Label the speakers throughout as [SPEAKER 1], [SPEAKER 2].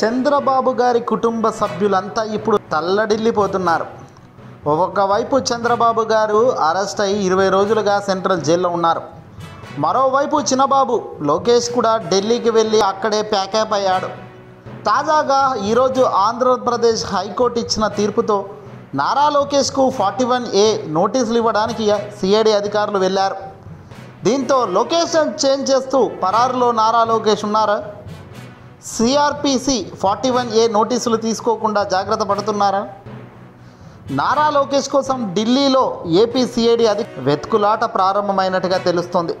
[SPEAKER 1] చంద్రబాబు గారి కుటుంబ సభ్యులంతా ఇప్పుడు తల్లడిల్లిపోతున్నారు. ఒకవైపు చంద్రబాబు గారు అరెస్ట్ అయ్యి ఇరవై రోజులుగా సెంట్రల్ జైల్లో ఉన్నారు. మరోవైపు చిన్నబాబు లోకేష్ కూడా ఢిల్లీకి వెళ్ళి అక్కడే ప్యాకప్ అయ్యాడు. తాజాగా ఈరోజు ఆంధ్రప్రదేశ్ హైకోర్టు ఇచ్చిన తీర్పుతో నారా లోకేష్కు ఫార్టీ వన్ ఏ నోటీసులు ఇవ్వడానికి సిఐడి అధికారులు వెళ్ళారు. దీంతో లొకేషన్ చేంజ్ చేస్తూ పరారులో నారా లోకేష్ ఉన్నారా? సిఆర్పిసి ఫార్టీ వన్ ఏ నోటీసులు తీసుకోకుండా జాగ్రత్త పడుతున్నారా? నారా లోకేష్ కోసం ఢిల్లీలో ఏపీ సిఐడి అది వెతుకులాట ప్రారంభమైనట్టుగా తెలుస్తోంది.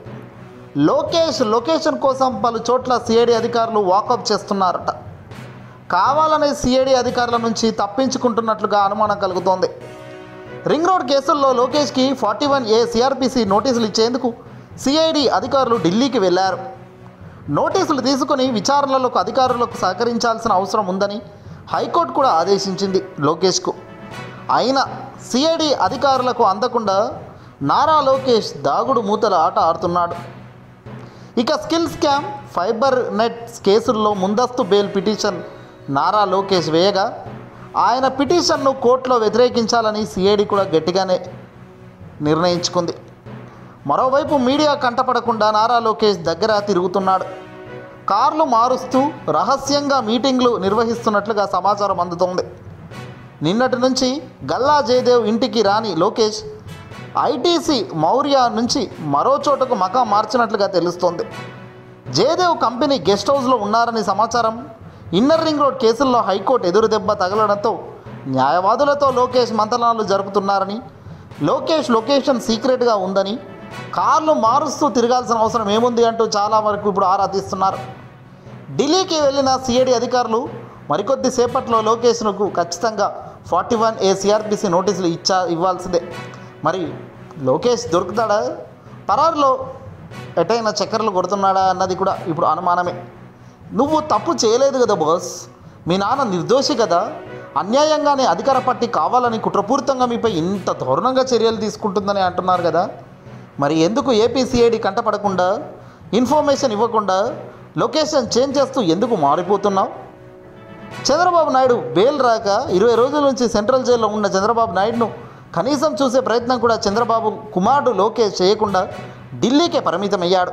[SPEAKER 1] లోకేష్ లొకేషన్ కోసం పలు చోట్ల సిఐడి అధికారులు వాకప్ చేస్తున్నారట. కావాలనే సిఐడి అధికారుల నుంచి తప్పించుకుంటున్నట్లుగా అనుమానం కలుగుతోంది. రింగ్ రోడ్ కేసుల్లో లోకేష్కి ఫార్టీ వన్ ఏ సిఆర్పిసి నోటీసులు ఇచ్చేందుకు సిఐడి అధికారులు ఢిల్లీకి వెళ్ళారు. నోటీసులు తీసుకుని విచారణలకు అధికారులకు సహకరించాల్సిన అవసరం ఉందని హైకోర్టు కూడా ఆదేశించింది లోకేష్కు. అయినా సిఐడి అధికారులకు అందకుండా నారా లోకేష్ దాగుడు మూతల ఆట ఆడుతున్నాడు. ఇక స్కిల్ స్కామ్ ఫైబర్ నెట్ కేసుల్లో ముందస్తు బెయిల్ పిటిషన్ నారా లోకేష్ వేయగా ఆయన పిటిషన్ను కోర్టులో వ్యతిరేకించాలని సిఐడి కూడా గట్టిగానే నిర్ణయించుకుంది. మరోవైపు మీడియా కంటపడకుండా నారా లోకేష్ దగ్గర తిరుగుతున్నాడు. కార్లు మారుస్తూ రహస్యంగా మీటింగ్లు నిర్వహిస్తున్నట్లుగా సమాచారం అందుతోంది. నిన్నటి నుంచి గల్లా జయదేవ్ ఇంటికి రాని లోకేష్ ఐటీసీ మౌర్య నుంచి మరో చోటకు మకాం మార్చినట్లుగా తెలుస్తోంది. జయదేవ్ కంపెనీ గెస్ట్ హౌస్లో ఉన్నారని సమాచారం ఇన్నర్ రింగ్ రోడ్ కేసుల్లో హైకోర్టు ఎదురు దెబ్బ తగలడంతో న్యాయవాదులతో లోకేష్ మంతనాలు జరుపుతున్నారని లోకేష్ లొకేషన్ సీక్రెట్గా ఉందని కార్లు మారుస్తూ తిరగాల్సిన అవసరం ఏముంది అంటూ చాలా వరకు ఇప్పుడు ఆరా తీస్తున్నారు. ఢిల్లీకి వెళ్ళిన సిఐడి అధికారులు మరికొద్ది సేపట్లో లోకేష్ను ఖచ్చితంగా ఫార్టీ వన్ ఏ సిఆర్పిసి నోటీసులు ఇచ్చా ఇవ్వాల్సిందే. మరి లోకేష్ దొరుకుతాడా? పరారులో ఎటైనా చక్కర్లు కొడుతున్నాడా అన్నది కూడా ఇప్పుడు అనుమానమే. నువ్వు తప్పు చేయలేదు కదా బాస్. మీ నాన్న నిర్దోషి కదా. అన్యాయంగానే అధికార పార్టీ కావాలని కుట్రపూరితంగా మీపై ఇంత దారుణంగా చర్యలు తీసుకుంటుందని అంటున్నారు కదా. మరి ఎందుకు ఏపీసీఐడి కంటపడకుండా ఇన్ఫర్మేషన్ ఇవ్వకుండా లొకేషన్ చేంజ్ చేస్తూ ఎందుకు మారిపోతున్నావు? చంద్రబాబు నాయుడు బెయిల్ రాక ఇరవై రోజుల నుంచి సెంట్రల్ జైల్లో ఉన్న చంద్రబాబు నాయుడును కనీసం చూసే ప్రయత్నం కూడా చంద్రబాబు కుమారుడు లోకేష్ చేయకుండా ఢిల్లీకే పరిమితమయ్యాడు.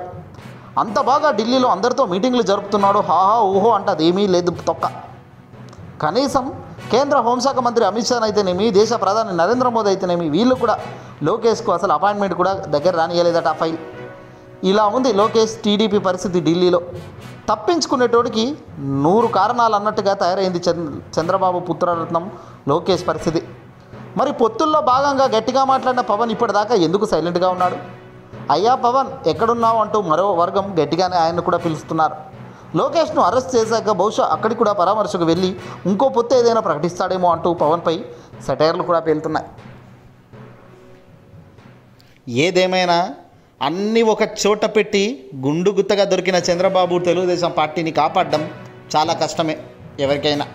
[SPEAKER 1] అంత బాగా ఢిల్లీలో అందరితో మీటింగ్లు జరుపుతున్నాడు. హాహా ఊహో అంటే అదేమీ లేదు తొక్క. కనీసం కేంద్ర హోంశాఖ మంత్రి అమిత్ షా అయితేనేమి దేశ ప్రధాని నరేంద్ర మోదీ అయితేనేమి వీళ్ళు కూడా లోకేష్కు అసలు అపాయింట్మెంట్ కూడా దగ్గర రానియలేదట ఆ ఫైల్. ఇలా ఉంది లోకేష్ టీడీపీ పరిస్థితి ఢిల్లీలో. తప్పించుకునేటోడికి నూరు కారణాలు అన్నట్టుగా తయారైంది చంద్రబాబు పుత్రరత్నం లోకేష్ పరిస్థితి. మరి పొత్తుల్లో భాగంగా గట్టిగా మాట్లాడిన పవన్ ఇప్పటిదాకా ఎందుకు సైలెంట్గా ఉన్నాడు? అయ్యా పవన్ ఎక్కడున్నావు అంటూ మరో వర్గం గట్టిగానే ఆయన్ను కూడా పిలుస్తున్నారు. లోకేష్ను అరెస్ట్ చేశాక బహుశా అక్కడికి కూడా పరామర్శకు వెళ్ళి ఇంకో పొత్తు ఏదైనా ప్రకటిస్తాడేమో అంటూ పవన్పై సెటైర్లు కూడా పేలుతున్నాయి. ఏదేమైనా అన్నీ ఒక చోట పెట్టి గుండు గుత్తగా దొరికిన చంద్రబాబు తెలుగుదేశం పార్టీని కాపాడడం చాలా కష్టమే ఎవరికైనా.